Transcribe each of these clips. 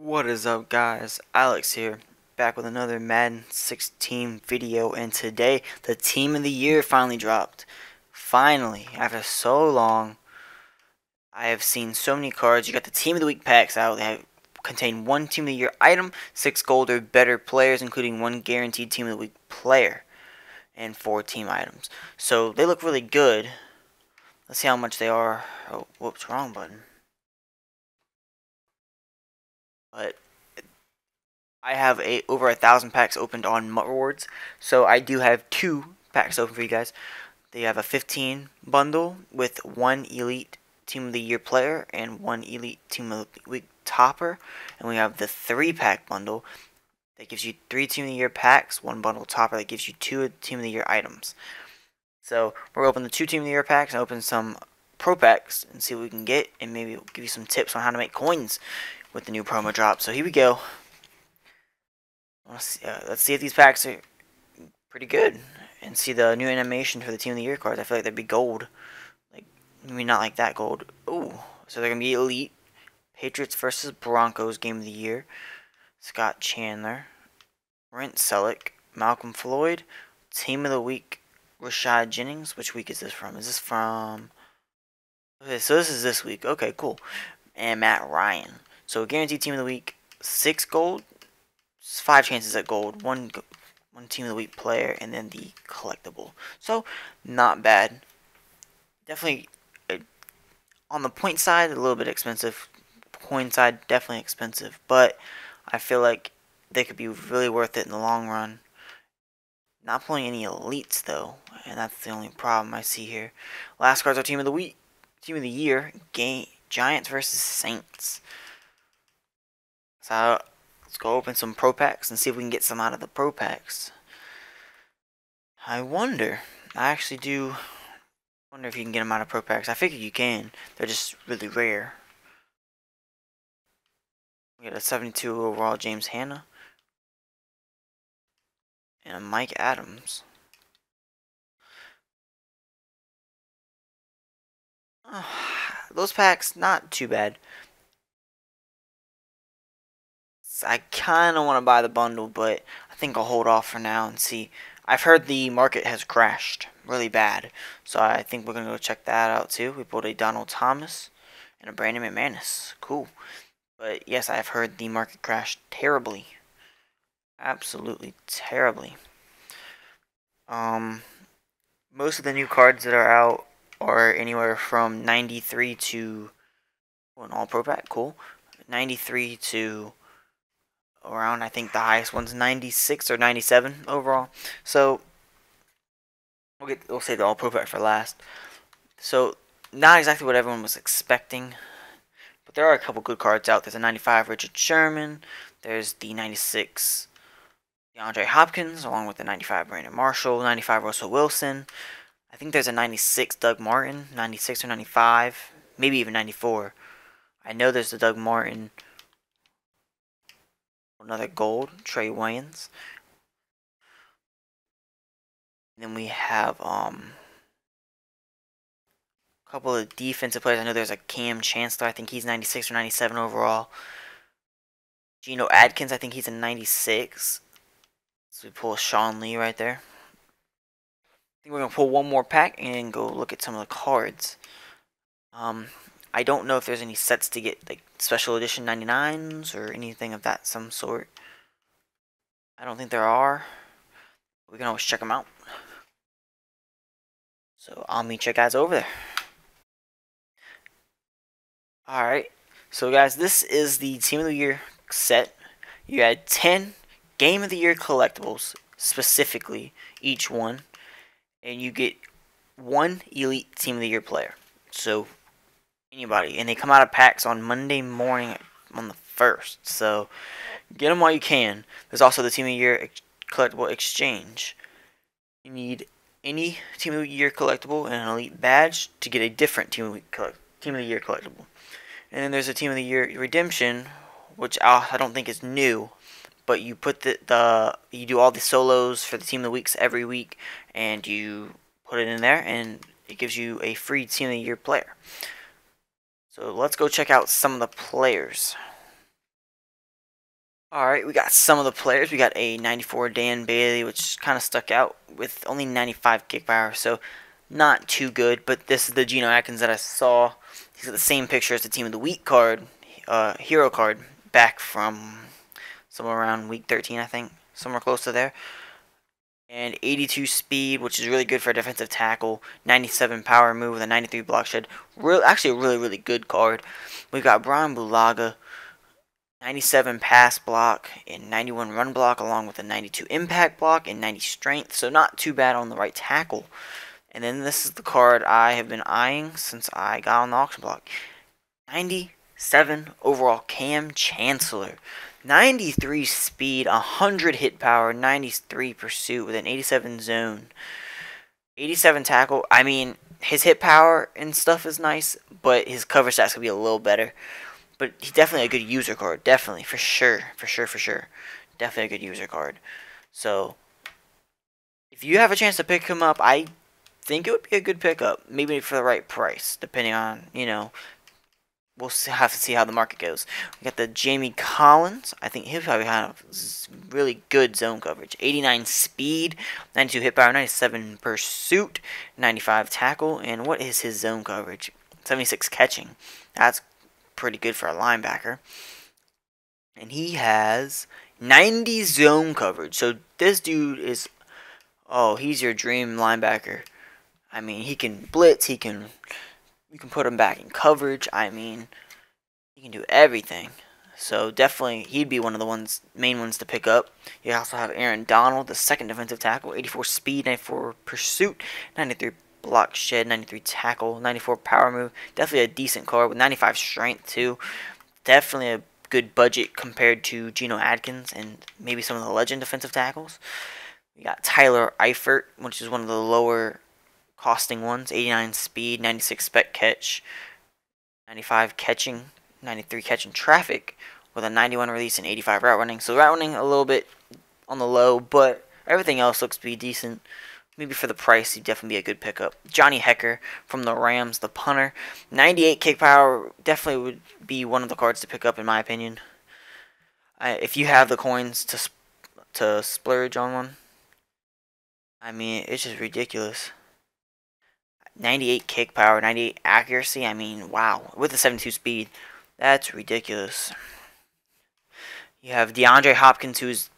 What is up guys, Alex here, back with another Madden 16 video and today the Team of the Year finally dropped. Finally, after so long, I have seen so many cards. You got the Team of the Week packs out, they have, contain one Team of the Year item, six gold or better players including one guaranteed Team of the Week player, and four team items. So they look really good. Let's see how much they are. Oh, whoops, wrong button. But I have a over a thousand packs opened on MUT Rewards, so I do have two packs open for you guys. They have a 15 bundle with one elite team of the year player and one elite team of the week topper, and we have the three pack bundle that gives you three team of the year packs, one bundle topper that gives you two team of the year items. So we're open the two team of the year packs and open some pro packs and see what we can get, and maybe we'll give you some tips on how to make coins with the new promo drop. So here we go. Let's see, uh, let's see if these packs are pretty good. And see the new animation for the Team of the Year cards. I feel like they'd be gold. Like, maybe not like that gold. Ooh, so they're to be Elite. Patriots versus Broncos Game of the Year. Scott Chandler. Brent Celek. Malcolm Floyd. Team of the Week. Rashad Jennings. Which week is this from? Is this from... Okay, so this is this week. Okay, cool. And Matt Ryan. So guaranteed team of the week, six gold, five chances at gold, one one team of the week player, and then the collectible. So not bad. Definitely uh, on the point side, a little bit expensive. Coin side, definitely expensive, but I feel like they could be really worth it in the long run. Not pulling any elites though, and that's the only problem I see here. Last cards are team of the week, team of the year, game Giants versus Saints. So let's go open some Pro Packs and see if we can get some out of the Pro Packs. I wonder. I actually do wonder if you can get them out of Pro Packs. I figure you can. They're just really rare. We got a 72 overall James Hanna. And a Mike Adams. Oh, those packs, not too bad. I kind of want to buy the bundle, but I think I'll hold off for now and see. I've heard the market has crashed really bad, so I think we're going to go check that out too. We pulled a Donald Thomas and a Brandon McManus. Cool. But yes, I've heard the market crashed terribly. Absolutely terribly. Um, most of the new cards that are out are anywhere from 93 to well, an all pro pack, cool. 93 to around I think the highest one's 96 or 97 overall. So we'll get we'll say the all pro for last. So not exactly what everyone was expecting, but there are a couple good cards out. There's a 95 Richard Sherman. There's the 96 DeAndre Hopkins, along with the 95 Brandon Marshall, 95 Russell Wilson. I think there's a 96 Doug Martin, 96 or 95, maybe even 94. I know there's the Doug Martin Another gold, Trae Waynes. And then we have um a couple of defensive players. I know there's a Kam Chancellor. I think he's 96 or 97 overall. Geno Atkins, I think he's a 96. So we pull Sean Lee right there. I think we're going to pull one more pack and go look at some of the cards. Um, I don't know if there's any sets to get like special edition 99s or anything of that some sort. I don't think there are. We can always check them out. So I'll meet you guys over there. Alright, so guys, this is the Team of the Year set. You had 10 Game of the Year collectibles, specifically, each one. And you get one Elite Team of the Year player. So anybody, and they come out of packs on Monday morning on the first. So get them while you can. There's also the Team of the Year collectible exchange. You need any Team of the Year collectible and an Elite badge to get a different Team of the, team of the Year collectible. And then there's a Team of the Year redemption, which I don't think is new, but you put the, the you do all the solos for the Team of the Weeks every week, and you put it in there, and it gives you a free Team of the Year player. So let's go check out some of the players. Alright, we got some of the players. We got a 94 Dan Bailey, which kind of stuck out with only 95 kick power, so not too good. But this is the Geno Atkins that I saw. He's got the same picture as the Team of the Week card, uh, hero card, back from somewhere around week 13, I think. Somewhere close to there. And 82 speed, which is really good for a defensive tackle. 97 power move with a 93 block shed. Real, actually, a really, really good card. We've got Brian Bulaga 97 pass block and 91 run block along with a 92 impact block and 90 strength so not too bad on the right tackle and then this is the card I have been eyeing since I got on the auction block 97 overall Kam Chancellor 93 speed 100 hit power 93 pursuit with an 87 zone 87 tackle I mean his hit power and stuff is nice but his cover stats could be a little better but he's definitely a good user card. Definitely, for sure, for sure, for sure. Definitely a good user card. So, if you have a chance to pick him up, I think it would be a good pickup. Maybe for the right price, depending on, you know, we'll have to see how the market goes. We got the Jamie Collins. I think he'll probably have really good zone coverage. 89 speed, 92 hit power, 97 pursuit, 95 tackle, and what is his zone coverage? 76 catching. That's pretty good for a linebacker. And he has 90 zone coverage. So this dude is, oh, he's your dream linebacker. I mean, he can blitz. He can, you can put him back in coverage. I mean, he can do everything. So definitely, he'd be one of the ones, main ones to pick up. You also have Aaron Donald, the second defensive tackle, 84 speed, 94 pursuit, 93 block shed, 93 tackle, 94 power move. Definitely a decent card with 95 strength too. Definitely a good budget compared to Geno Atkins and maybe some of the legend defensive tackles. We got Tyler Eifert, which is one of the lower costing ones. 89 speed, 96 spec catch, 95 catching, 93 catching traffic with a 91 release and 85 route running. So route running a little bit on the low, but everything else looks to be decent maybe for the price, he'd definitely be a good pickup. Johnny Hekker from the Rams, the punter. 98 kick power definitely would be one of the cards to pick up, in my opinion. if you have the coins to to splurge on one, I mean, it's just ridiculous. 98 kick power, 98 accuracy. I mean, wow. With a 72 speed, that's ridiculous. You have DeAndre Hopkins, who's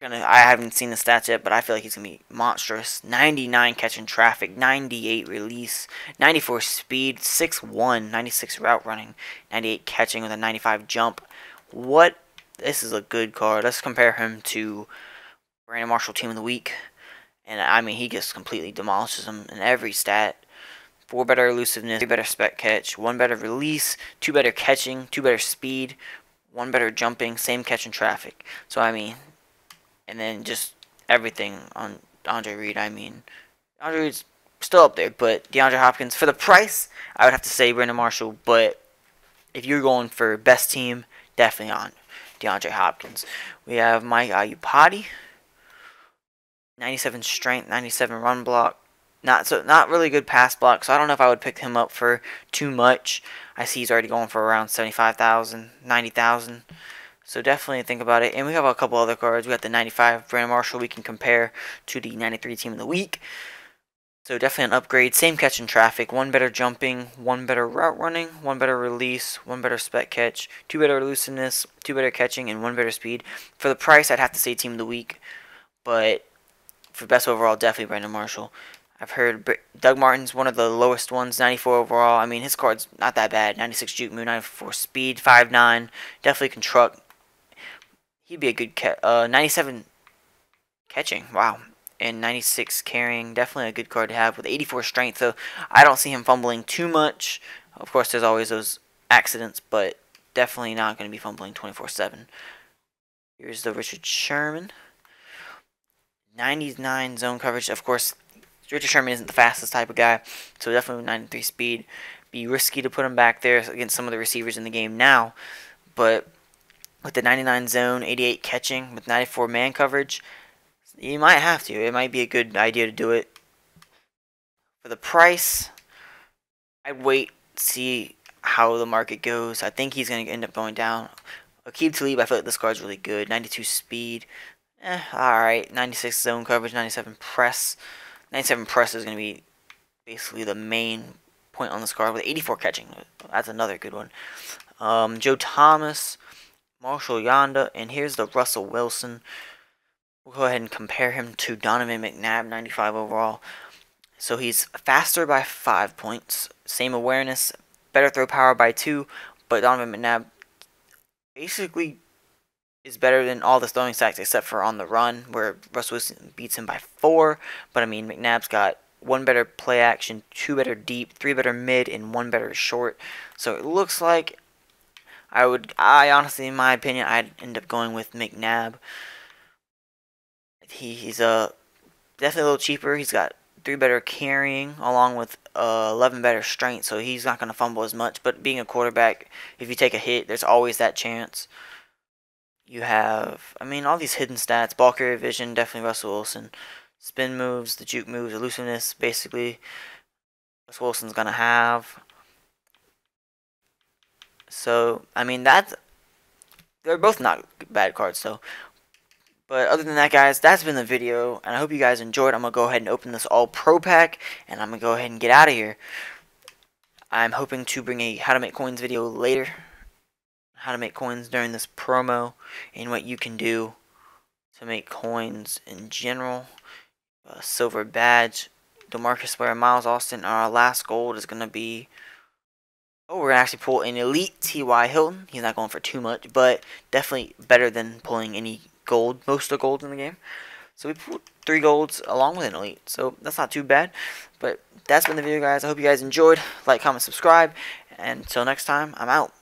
gonna I haven't seen the stats yet, but I feel like he's gonna be monstrous. 99 catching traffic, 98 release, 94 speed, 6'1, 96 route running, 98 catching with a 95 jump. What this is a good card. Let's compare him to Brandon Marshall team of the week. And I mean he just completely demolishes them in every stat. Four better elusiveness, three better spec catch, one better release, two better catching, two better speed, one better jumping, same catch and traffic. So I mean, and then just everything on Andre Reed. I mean, Andre Reed's still up there, but DeAndre Hopkins for the price, I would have to say Brandon Marshall. But if you're going for best team, definitely on DeAndre Hopkins. We have Mike Iupati, 97 strength, 97 run block. Not so, not really good pass block. So I don't know if I would pick him up for too much. I see he's already going for around 75,000, 90,000. So definitely think about it. And we have a couple other cards. We got the 95 Brandon Marshall we can compare to the 93 Team of the Week. So definitely an upgrade. Same catch in traffic. One better jumping, one better route running, one better release, one better spec catch, two better elusiveness, two better catching, and one better speed. For the price, I'd have to say Team of the Week. But for best overall, definitely Brandon Marshall. I've heard Doug Martin's one of the lowest ones, 94 overall. I mean, his card's not that bad. 96 juke move, 94 speed, 5'9". Definitely can truck. He'd be a good catch. Uh, 97 catching. Wow. And 96 carrying. Definitely a good card to have with 84 strength. So I don't see him fumbling too much. Of course, there's always those accidents, but definitely not going to be fumbling 24-7. Here's the Richard Sherman. 99 zone coverage. Of course, Richard Sherman isn't the fastest type of guy, so definitely 93 speed. Be risky to put him back there against some of the receivers in the game now, but with the 99 zone, 88 catching, with 94 man coverage, you might have to. It might be a good idea to do it. For the price, I'd wait, see how the market goes. I think he's going to end up going down Aqib Talib, I feel like this card's really good. 92 speed. Eh, alright. 96 zone coverage, 97 press. 97 press is going to be basically the main point on this card with 84 catching. That's another good one. Um, Joe Thomas, Marshall Yanda, and here's the Russell Wilson. We'll go ahead and compare him to Donovan McNabb, 95 overall. So he's faster by 5 points, same awareness, better throw power by 2, but Donovan McNabb basically is better than all the throwing sacks except for on the run, where Russell Wilson beats him by 4. But I mean, McNabb's got one better play action, two better deep, three better mid, and one better short. So it looks like I would, I honestly, in my opinion, I'd end up going with McNabb. He, he's a uh, definitely a little cheaper. He's got three better carrying along with uh, 11 better strength, so he's not going to fumble as much. But being a quarterback, if you take a hit, there's always that chance. You have, I mean, all these hidden stats. Ball carrier vision, definitely Russell Wilson. Spin moves, the juke moves, elusiveness, basically, Russell Wilson's going to have. So, I mean, that's, they're both not bad cards, though. But other than that, guys, that's been the video, and I hope you guys enjoyed. I'm going to go ahead and open this all pro pack, and I'm going to go ahead and get out of here. I'm hoping to bring a how to make coins video later. How to make coins during this promo, and what you can do to make coins in general. A silver badge, Demarcus Ware, Miles Austin. Our last gold is going to be... Oh, we're going to actually pull an Elite T.Y. Hilton. He's not going for too much, but definitely better than pulling any gold, most of the gold in the game. So we pulled three golds along with an elite. So that's not too bad. But that's been the video, guys. I hope you guys enjoyed. Like, comment, subscribe. And until next time, I'm out.